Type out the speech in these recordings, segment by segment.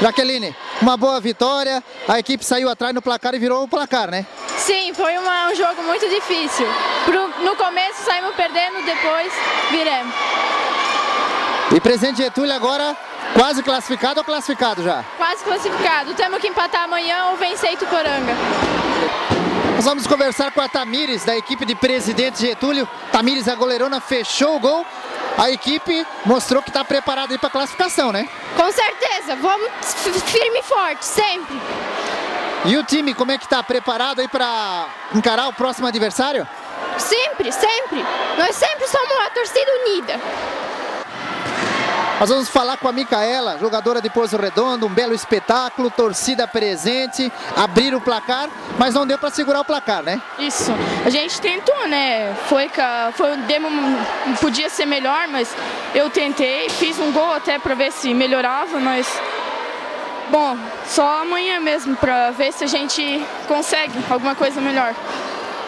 Jaqueline, uma boa vitória, a equipe saiu atrás no placar e virou o placar, né? Sim, foi uma, um jogo muito difícil. Pro, no começo saímos perdendo, depois viremos. E Presidente Getúlio agora quase classificado ou classificado já? Quase classificado. Temos que empatar amanhã ou vencer Ituporanga. Nós vamos conversar com a Tamires, da equipe de Presidente Getúlio. Tamires, a goleirona, fechou o gol. A equipe mostrou que está preparada para a classificação, né? Com certeza, vamos firme e forte, sempre. E o time, como é que está? Preparado aí para encarar o próximo adversário? Sempre, sempre. Nós sempre somos uma torcida unida. Nós vamos falar com a Micaela, jogadora de Pouso Redondo, um belo espetáculo, torcida presente, abrir o placar, mas não deu para segurar o placar, né? Isso. A gente tentou, né? Foi, foi podia ser melhor, mas eu tentei, fiz um gol até para ver se melhorava, mas bom, só amanhã mesmo para ver se a gente consegue alguma coisa melhor.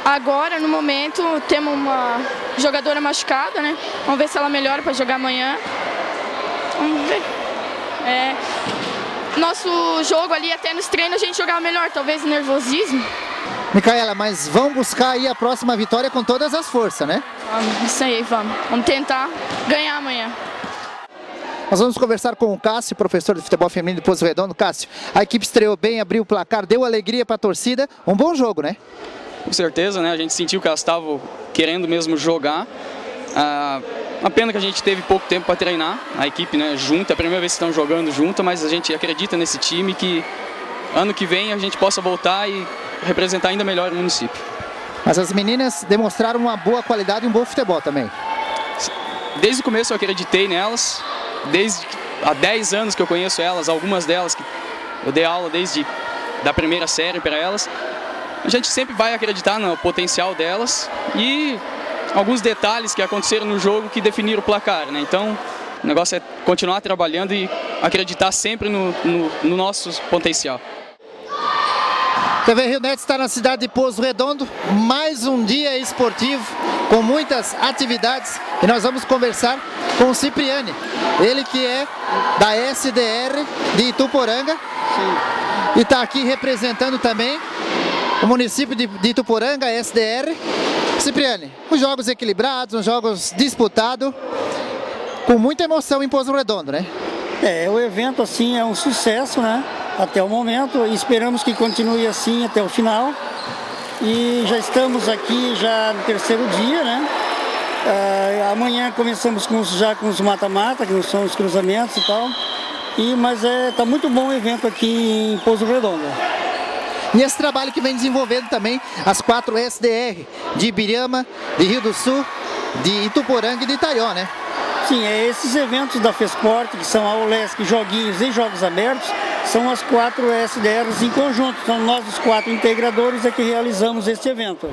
Agora, no momento, temos uma jogadora machucada, né? Vamos ver se ela melhora para jogar amanhã. Vamos ver. É, nosso jogo ali, até nos treinos, a gente jogava melhor, talvez nervosismo. Micaela, mas vamos buscar aí a próxima vitória com todas as forças, né? Vamos, isso aí, vamos. Vamos tentar ganhar amanhã. Nós vamos conversar com o Cássio, professor de futebol feminino de Poço Redondo. Cássio, a equipe estreou bem, abriu o placar, deu alegria para a torcida. Um bom jogo, né? Com certeza, né? A gente sentiu que elas estavam querendo mesmo jogar. Ah, uma pena que a gente teve pouco tempo para treinar, a equipe né, junta, é a primeira vez que estão jogando junto, mas a gente acredita nesse time que ano que vem a gente possa voltar e representar ainda melhor o município. Mas as meninas demonstraram uma boa qualidade e um bom futebol também. Desde o começo eu acreditei nelas, desde há 10 anos que eu conheço elas, algumas delas que eu dei aula desde da primeira série para elas. A gente sempre vai acreditar no potencial delas e alguns detalhes que aconteceram no jogo que definiram o placar, né? Então, o negócio é continuar trabalhando e acreditar sempre no, no, no nosso potencial. TV Rio Net está na cidade de Pouso Redondo, mais um dia esportivo com muitas atividades e nós vamos conversar com o Cipriani, ele que é da SDR de Ituporanga Sim. e está aqui representando também o município de, de Ituporanga, SDR, Cipriane, os jogos equilibrados, os jogos disputados, com muita emoção em Pouso Redondo, né? É, o evento assim é um sucesso, né? Até o momento, esperamos que continue assim até o final. E já estamos aqui já no terceiro dia, né? Uh, amanhã começamos com, já com os mata-mata, que são os cruzamentos e tal. E, mas é, tá muito bom o evento aqui em Pouso Redondo. E esse trabalho que vem desenvolvendo também as quatro SDR de Ibirama, de Rio do Sul, de Ituporanga e de Itaió, né? Sim, é esses eventos da FESPORT, que são a OLESC, Joguinhos e Jogos Abertos, são as quatro SDRs em conjunto. São nós os quatro integradores é que realizamos este evento.